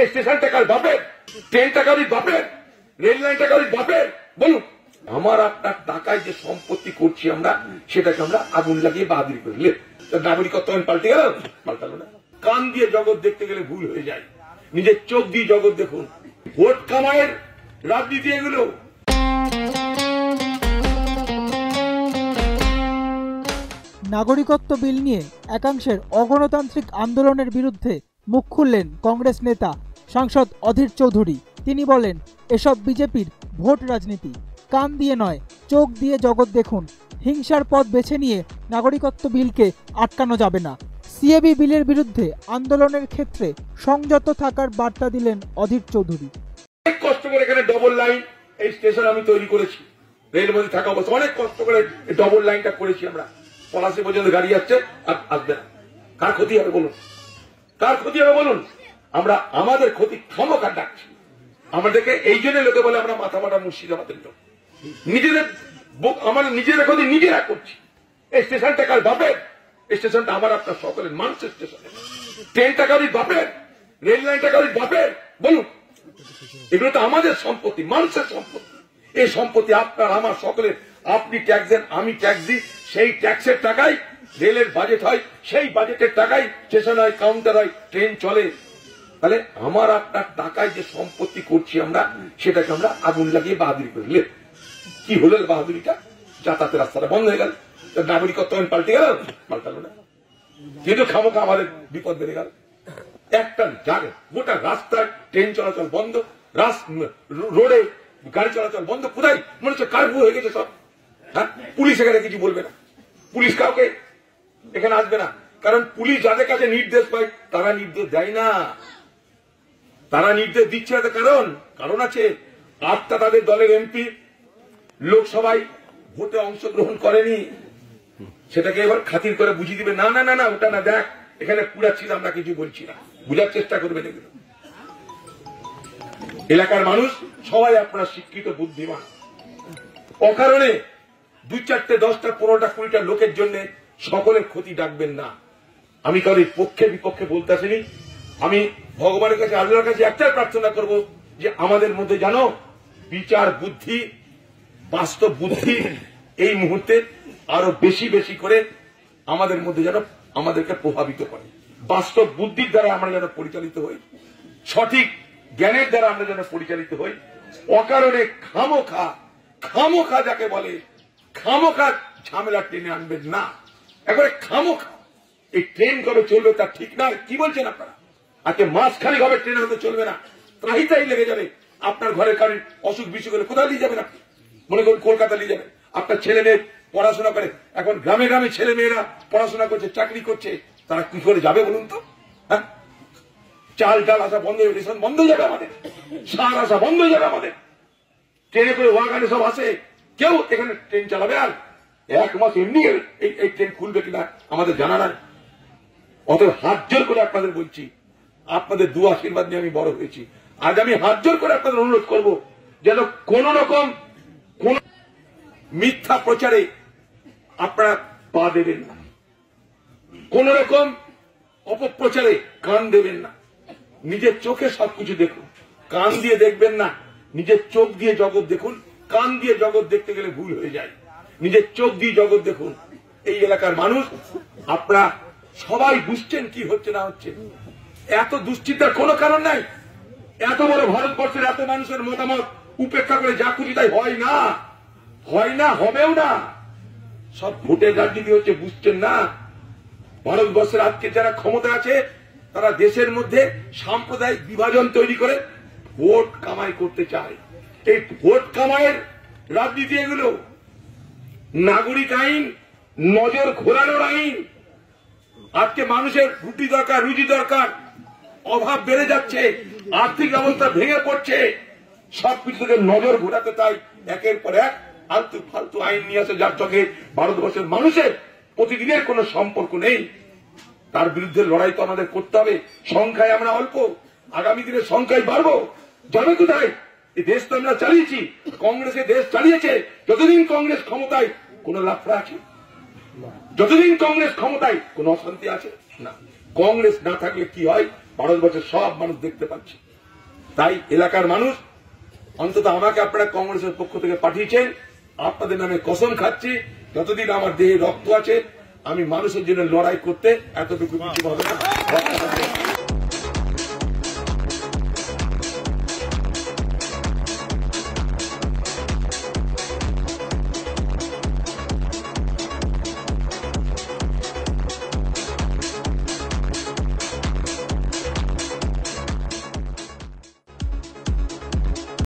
এই স্টেশনটা কার বাপের ট্রেনটা কারোর বাপের, রেল লাইনটা কারোর বাপের। বলুন, আমার আপনার টাকায় যে সম্পত্তি করছি আমরা, সেটাকে আমরা আগুন লাগিয়ে বাহাদুরি করে। লে তার নাগরিকত্ব এখন পাল্টে গেল পাল্টালো না। কান দিয়ে জগৎ দেখতে গেলে ভুল হয়ে যায়। নিজের চোখ দিয়ে জগৎ দেখুন। ভোট কামায়ের রাজনীতি এগুলো। নাগরিকত্ব বিল নিয়ে একাংশের অগণতান্ত্রিক আন্দোলনের বিরুদ্ধে মুখ খুললেন কংগ্রেস নেতা সাংসদ অধীর চৌধুরী। তিনি বলেন, এসব বিজেপির ভোট রাজনীতি। কান দিয়ে নয়, চোখ দিয়ে জগৎ দেখুন। হিংসার পথ বেছে নিয়ে নাগরিকত্ব বিলকে আটকানো যাবে না। সিএবি বিলের বিরুদ্ধে আন্দোলনের ক্ষেত্রে সংযত থাকার বার্তা দিলেন অধীর চৌধুরী। অনেক কষ্ট করে এখানে ডবল লাইন এই স্টেশন আমি তৈরি করেছি। থাকা অবস্থা। অনেক কষ্ট করে ডবল লাইনটা করেছি আমরা। পলাশি পর্যন্ত গাড়ি আর আসবে না। কার ক্ষতি হবে বলুন? কার ক্ষতি হবে বলুন? আমরা আমাদের ক্ষতি ক্ষমকার ডাকছি। আমাদেরকে এই জন্য লোকে বলে আমরা মাথা মাথা মুর্শিদাবাদের লোক। নিজেদের আমার নিজেদের ক্ষতি নিজেরা করছি। এই স্টেশনটা কার বাপের। এই স্টেশনটা আমার, আপনার সকলের, মানুষের স্টেশন। ট্রেনটা কারোর বাপের। রেল লাইনটা কারোর বাপের। বলুন, এগুলো তো আমাদের সম্পত্তি, মানুষের সম্পত্তি। এই সম্পত্তি আপনার, আমার সকলের। আপনি ট্যাক্স দেন, আমি ট্যাক্স দিই। সেই ট্যাক্সের টাকায় রেলের বাজেট হয়, সেই বাজেটের টাকায় স্টেশন হয়, কাউন্টার হয়, ট্রেন চলে। তাহলে আমার আপনার টাকায় যে সম্পত্তি করছি আমরা, সেটাকে আমরা আগুন লাগিয়ে বাহাদুরি করে কি হলো বাহাদুরিটা? যাতায়াতের রাস্তাটা বন্ধ হয়ে গেল। নাগরিকত্ব এখন পাল্টে গেল পাল্টালো না। কিন্তু খামোখা আমাদের বিপদ বেড়ে গেল। একটা জায়গা গোটা রাস্তায় ট্রেন চলাচল বন্ধ রোডে গাড়ি চলাচল বন্ধ, কোথায়? মনে হচ্ছে কারফিউ হয়ে গেছে সব। হ্যাঁ? পুলিশ এখানে কিছু বলবে না। পুলিশ কাউকে এখানে আসবে না। কারণ পুলিশ যাদের কাছে নির্দেশ পায়, তারা নির্দেশ দেয় না। তারা নির্দেশ দিচ্ছে না কারণ কারণ আছে আটটা তাদের দলের এমপি লোকসভায় ভোটে অংশগ্রহণ করেনি। সেটাকে এবার খাতির করে বুঝিয়ে দিবে না না না না ওটা না দেখ এখানে পুরাচ্ছি না, আমরা কিছু বলছি না। বুঝার চেষ্টা করবেন এগুলো এলাকার মানুষ সবাই আপনারা শিক্ষিত বুদ্ধিমান। অকারণে দুই চারটে দশটা পনেরোটা কুড়িটা লোকের জন্য সকলের ক্ষতি ডাকবেন না। আমি কারোর পক্ষে বিপক্ষে বলতে আসিনি। আমি ভগবানের কাছে, আল্লাহর কাছে একটাই প্রার্থনা করব যে আমাদের মধ্যে জানো বিচার বুদ্ধি, বাস্তব বুদ্ধি এই মুহূর্তে আরও বেশি বেশি করে আমাদের মধ্যে যেন আমাদেরকে প্রভাবিত করে। বাস্তব বুদ্ধির দ্বারা আমরা যেন পরিচালিত হই, সঠিক জ্ঞানের দ্বারা আমরা যেন পরিচালিত হই, অকারণে খামোখা খামোখা যাকে বলে, খামোখা ঝামেলা টেনে আনবেন না। একবারে খামোখা। এই ট্রেন কবে চলবে তা ঠিক না কি বলছেন আপনারা? আজকে মাঝখানে কবে ট্রেন হতে চলবে না। ত্রাহি ত্রাহি লেগে যাবে। আপনার ঘরের কারোর অসুখ বিসুখ হলে কোথায় নিয়ে যাবেন আপনি মনে করুন কলকাতা নিয়ে যাবেন আপনার ছেলে মেয়ে পড়াশোনা করে। এখন গ্রামে গ্রামে ছেলে মেয়েরা পড়াশোনা করছে, চাকরি করছে। তারা কি করে যাবে বলুন তো? হ্যাঁ? চাল ডাল আসা বন্ধ হয়ে রেশন বন্ধ হয়ে যাবে আমাদের। সার আসা বন্ধ হয়ে যাবে আমাদের। ট্রেনে করে ওয়াগানে সব আসে। কেউ এখানে ট্রেন চালাবে আর এক মাস এমনি এই ট্রেন খুলবে কিনা আমাদের জানা নাই। অত হাত জোর করে আপনাদের বলছি আপনাদের দু আশীর্বাদ নিয়ে আমি বড় হয়েছি। আজ আমি হাত জোর করে আপনাদের অনুরোধ করব যেন কোন রকম কোন মিথ্যা প্রচারে আপনারা পা দেবেন না। কোন রকম অপপ্রচারে কান দেবেন না। নিজের চোখে সবকিছু দেখুন। কান দিয়ে দেখবেন না। নিজের চোখ দিয়ে জগৎ দেখুন। কান দিয়ে জগৎ দেখতে গেলে ভুল হয়ে যায়। নিজের চোখ দিয়ে জগৎ দেখুন। এই এলাকার মানুষ, আপনারা সবাই বুঝছেন কি হচ্ছে না হচ্ছে। এত দুশ্চিন্তার কোনো কারণ নাই। এত বড় ভারতবর্ষের এত মানুষের মতামত উপেক্ষা করে যা খুশি তাই হয় না। হয় না, হবেও না। সব ভোটের রাজনীতি হচ্ছে, বুঝছেন না? ভারতবর্ষের আজকে যারা ক্ষমতা আছে, তারা দেশের মধ্যে সাম্প্রদায়িক বিভাজন তৈরি করে ভোট কামাই করতে চায়। এই ভোট কামাইয়ের রাজনীতি এগুলো। নাগরিক আইন, নজর ঘোরানোর আইন। আজকে মানুষের রুটি দরকার, রুজি দরকার। অভাব বেড়ে যাচ্ছে, আর্থিক অবস্থা ভেঙে পড়ছে। সবকিছু থেকে নজর ঘোরাতে তাই একের পর এক আলতু ফালতু আইন নিয়ে আসে যার সঙ্গে ভারতবর্ষের মানুষের প্রতিদিনের কোনো সম্পর্ক নেই। তার বিরুদ্ধে লড়াই তো আমাদের করতে হবে, সংখ্যায় আমরা অল্প, আগামী দিনে সংখ্যায় বাড়বো। যাবে কোথায়? এই দেশ তো আমরা চালিয়েছি, কংগ্রেসে দেশ চালিয়েছে, যতদিন কংগ্রেস ক্ষমতায় কোন লাফড়া আছে? যতদিন কংগ্রেস ক্ষমতায় কোন অশান্তি আছে? না। কংগ্রেস না থাকলে কি হয়? ভারতবর্ষের সব মানুষ দেখতে পাচ্ছে। তাই এলাকার মানুষ, অন্তত আমাকে আপনারা কংগ্রেসের পক্ষ থেকে পাঠিয়েছেন, আপনাদের নামে কসম খাচ্ছি, যতদিন আমার দেহে রক্ত আছে, আমি মানুষের জন্য লড়াই করতে এতটুকু হবে না।